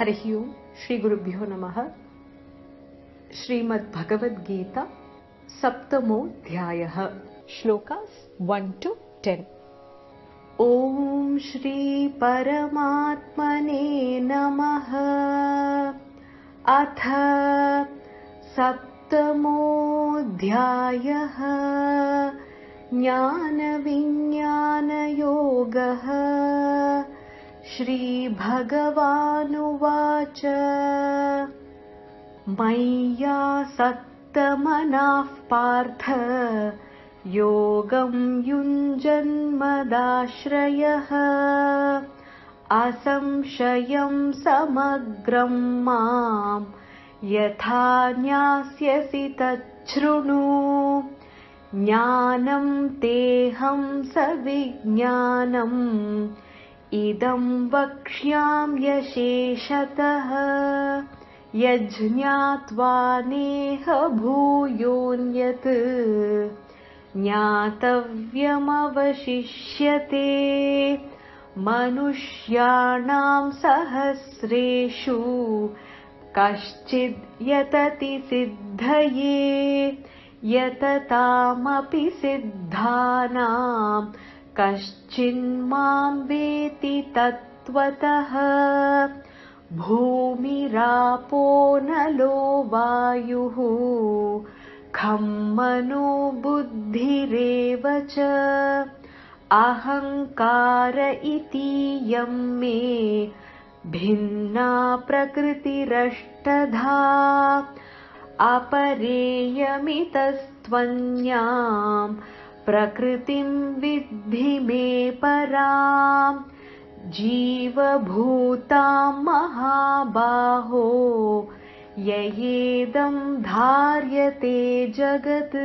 हरिः ओम् श्रीगुरुभ्यो नमः। श्रीमद्भगवद्गीता सप्तमोऽध्यायः श्लोकास् वन् टु टेन् ॐ श्रीपरमात्मने नमः। अथ सप्तमोऽध्यायः ज्ञानविज्ञानयोगः श्रीभगवानुवाच। मय्यासक्तमनाः पार्थ योगं युञ्जन्मदाश्रयः। असंशयं समग्रं माम् यथा ज्ञास्यसि तच्छृणु। ज्ञानं तेऽहं सविज्ञानम् इदं वक्ष्याम्यशेषतः यज्ज्ञात्वा नेह भूयोऽन्यत् ज्ञातव्यमवशिष्यते मनुष्याणां सहस्रेषु कश्चिद् यतति सिद्धये यततामपि सिद्धानां कश्चिन्मां वेति तत्त्वतः। भूमिरापो नलो वायुः। खं मनो बुद्धिरेव च। अहङ्कार इतीयं मे। भिन्ना प्रकृतिरष्टधा। अपरेयमितस्त्वन्याम् प्रकृतिं विद्धि मे पराम् जीवभूतां महाबाहो ययेदं धार्यते जगत्।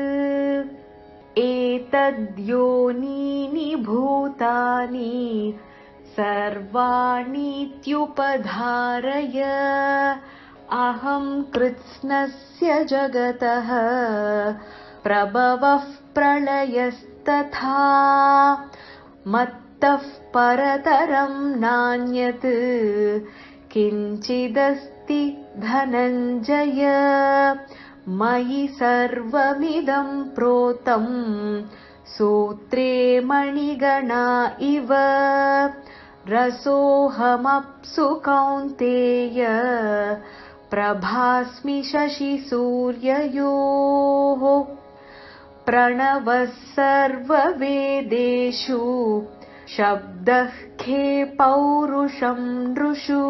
एतद्योनीनि भूतानि सर्वाणीत्युपधारय। अहं कृत्स्नस्य जगतः प्रभवः प्रलयस्तथा। मत्तः परतरं नान्यत्। किञ्चिदस्ति धनञ्जय। मयि सर्वमिदं प्रोतं। सूत्रे मणिगणा इव। रसोऽहमप्सु कौन्तेय। प्रभास्मि शशिसूर्ययोः प्रणवः सर्ववेदेषु शब्दः खे पौरुषं नृषु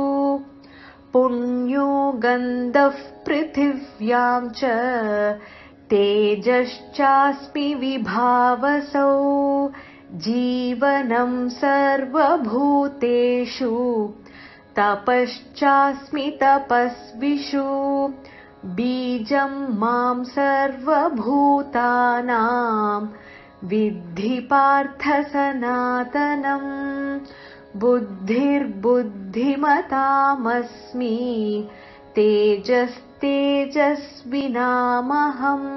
पुण्यो गन्धः पृथिव्यां च तेजश्चास्मि विभावसौ जीवनं सर्वभूतेषु तपश्चास्मि तपस्विषु बीजं मां सर्वभूतानां विद्धि पार्थ सनातनम् बुद्धिर्बुद्धिमतामस्मि तेजस्तेजस्विनामहम्